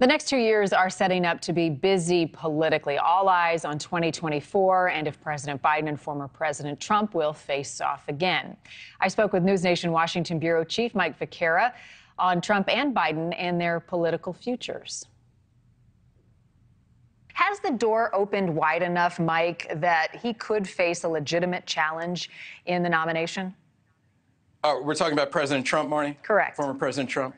The next two years are setting up to be busy politically. All eyes on 2024 and if President Biden and former President Trump will face off again. I spoke with News Nation Washington Bureau Chief Mike Viqueira on Trump and Biden and their political futures. Has the door opened wide enough, Mike, that he could face a legitimate challenge in the nomination? Uh, we're talking about President Trump, Marni? Correct. Former President Trump.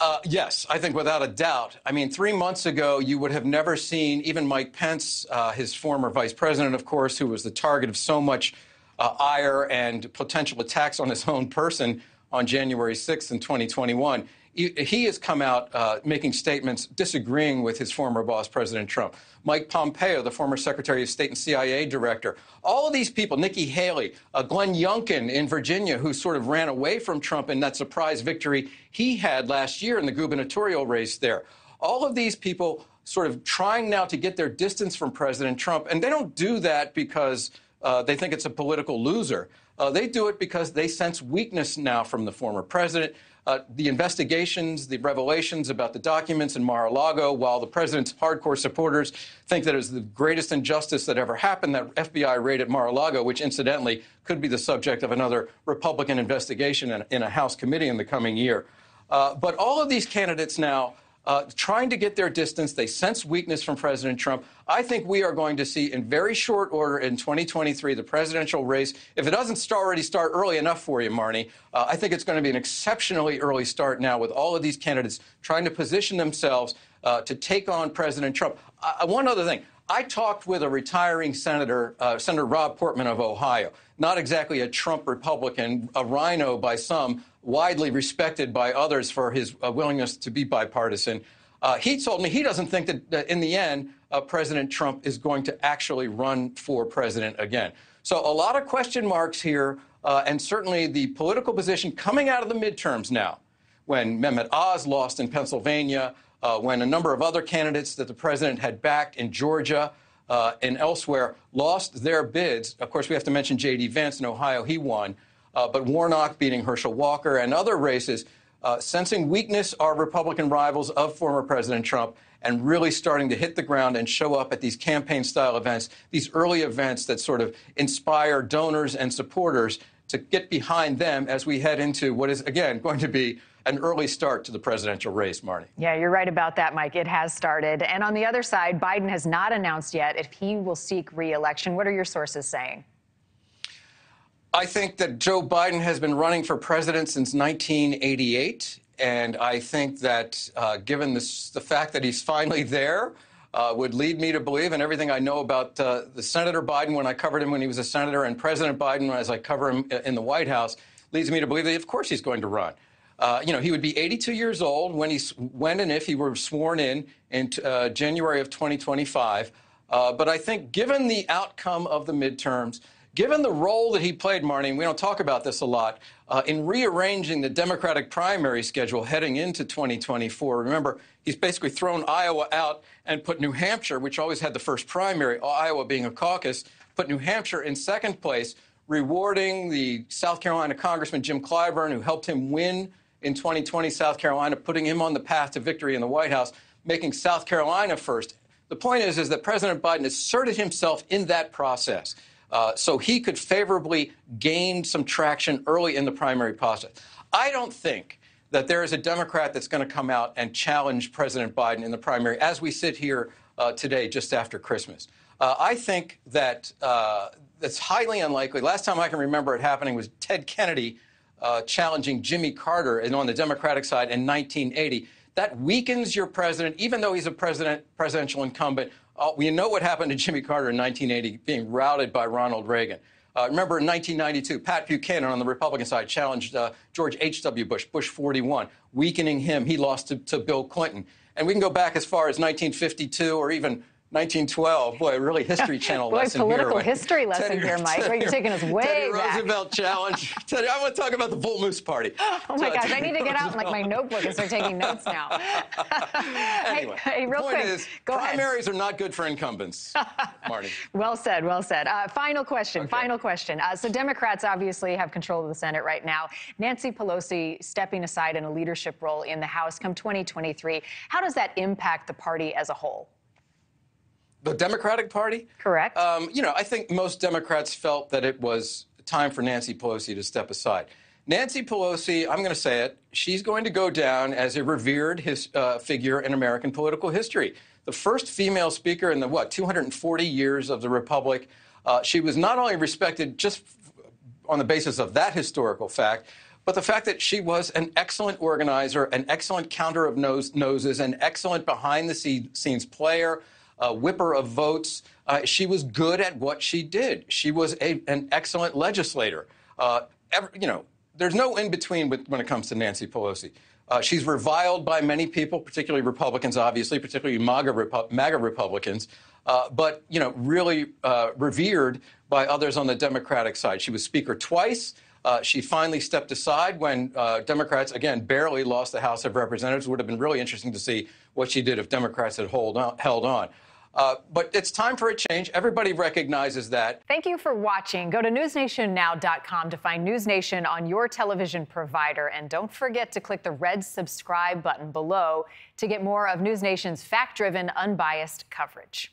Uh, yes, I think without a doubt. I mean, three months ago, you would have never seen even Mike Pence, uh, his former vice president, of course, who was the target of so much uh, ire and potential attacks on his own person on January 6th in 2021 he has come out uh, making statements disagreeing with his former boss, President Trump. Mike Pompeo, the former Secretary of State and CIA director. All of these people, Nikki Haley, uh, Glenn Youngkin in Virginia, who sort of ran away from Trump in that surprise victory he had last year in the gubernatorial race there. All of these people sort of trying now to get their distance from President Trump. And they don't do that because uh, they think it's a political loser. Uh, they do it because they sense weakness now from the former president. Uh, the investigations, the revelations about the documents in Mar-a-Lago, while the president's hardcore supporters think that it was the greatest injustice that ever happened, that FBI raid at Mar-a-Lago, which incidentally could be the subject of another Republican investigation in, in a House committee in the coming year. Uh, but all of these candidates now uh, trying to get their distance. They sense weakness from President Trump. I think we are going to see in very short order in 2023 the presidential race. If it doesn't start, already start early enough for you, Marni, uh, I think it's going to be an exceptionally early start now with all of these candidates trying to position themselves uh, to take on President Trump. Uh, one other thing. I talked with a retiring senator, uh, Senator Rob Portman of Ohio, not exactly a Trump Republican, a RINO by some, widely respected by others for his uh, willingness to be bipartisan. Uh, he told me he doesn't think that, that in the end, uh, President Trump is going to actually run for president again. So a lot of question marks here, uh, and certainly the political position coming out of the midterms now, when Mehmet Oz lost in Pennsylvania, uh, when a number of other candidates that the president had backed in Georgia uh, and elsewhere lost their bids. Of course, we have to mention J.D. Vance in Ohio. He won. Uh, but Warnock beating Herschel Walker and other races, uh, sensing weakness are Republican rivals of former President Trump and really starting to hit the ground and show up at these campaign style events, these early events that sort of inspire donors and supporters to get behind them as we head into what is, again, going to be an early start to the presidential race, Marni. Yeah, you're right about that, Mike. It has started. And on the other side, Biden has not announced yet if he will seek reelection. What are your sources saying? I think that Joe Biden has been running for president since 1988. And I think that uh, given this, the fact that he's finally there, uh, would lead me to believe, and everything I know about uh, the Senator Biden when I covered him when he was a senator, and President Biden as I cover him in the White House, leads me to believe that of course he's going to run. Uh, you know, he would be 82 years old when he's when and if he were sworn in in uh, January of 2025. Uh, but I think, given the outcome of the midterms, Given the role that he played, Marni, we don't talk about this a lot, uh, in rearranging the Democratic primary schedule heading into 2024, remember, he's basically thrown Iowa out and put New Hampshire, which always had the first primary, Iowa being a caucus, put New Hampshire in second place, rewarding the South Carolina Congressman Jim Clyburn, who helped him win in 2020 South Carolina, putting him on the path to victory in the White House, making South Carolina first. The point is, is that President Biden asserted himself in that process. Uh, so he could favorably gain some traction early in the primary process. I don't think that there is a Democrat that's going to come out and challenge President Biden in the primary as we sit here uh, today, just after Christmas. Uh, I think that uh, that's highly unlikely. Last time I can remember it happening was Ted Kennedy uh, challenging Jimmy Carter and on the Democratic side in 1980. That weakens your president, even though he's a president, presidential incumbent, uh, we know what happened to Jimmy Carter in 1980, being routed by Ronald Reagan. Uh, remember in 1992, Pat Buchanan on the Republican side challenged uh, George H.W. Bush, Bush 41, weakening him. He lost to, to, Bill Clinton. And we can go back as far as 1952 or even 1912. Boy, really history channel Boy, lesson political here. history lesson Teddy- here, Mike. Teddy- You're taking us way Teddy back. Roosevelt challenge. Teddy, I want to talk about the Bull Moose Party. Oh my So, gosh, I need to get out like my notebook and start taking notes now. Anyway, hey, hey, real the point quick, is, go ahead. primaries are not good for incumbents, Marty. Well said, well said. Uh, final question, Okay. final question. Uh, so, Democrats obviously have control of the Senate right now. Nancy Pelosi stepping aside in a leadership role in the House come 2023. How does that impact the party as a whole? The Democratic Party? Correct. Um, you know, I think most Democrats felt that it was time for Nancy Pelosi to step aside. Nancy Pelosi, I'm going to say it, she's going to go down as a revered his, uh, figure in American political history. The first female speaker in the, what, 240 years of the Republic. Uh, she was not only respected just on the basis of that historical fact, but the fact that she was an excellent organizer, an excellent counter of nose, noses, an excellent behind the scenes player, a whipper of votes. Uh, she was good at what she did. She was a, an excellent legislator. Uh, ever, you know, there's no in between with, when it comes to Nancy Pelosi. Uh, she's reviled by many people, particularly Republicans, obviously, particularly MAGA, Repu- MAGA Republicans, uh, but you know, really uh, revered by others on the Democratic side. She was Speaker twice. Uh, she finally stepped aside when uh, Democrats, again, barely lost the House of Representatives. It Would have been really interesting to see what she did if Democrats had hold on, held on. Uh, but it's time for a change. Everybody recognizes that. Thank you for watching. Go to newsnationnow.com to find News Nation on your television provider. And don't forget to click the red subscribe button below to get more of News Nation's fact driven, unbiased coverage.